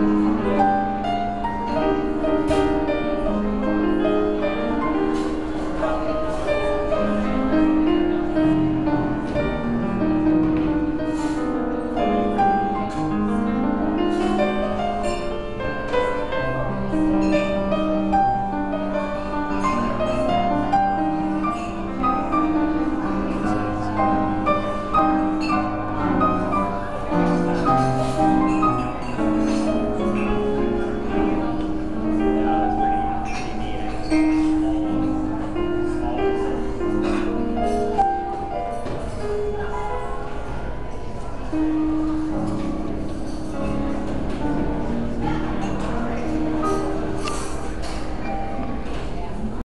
Música Hum.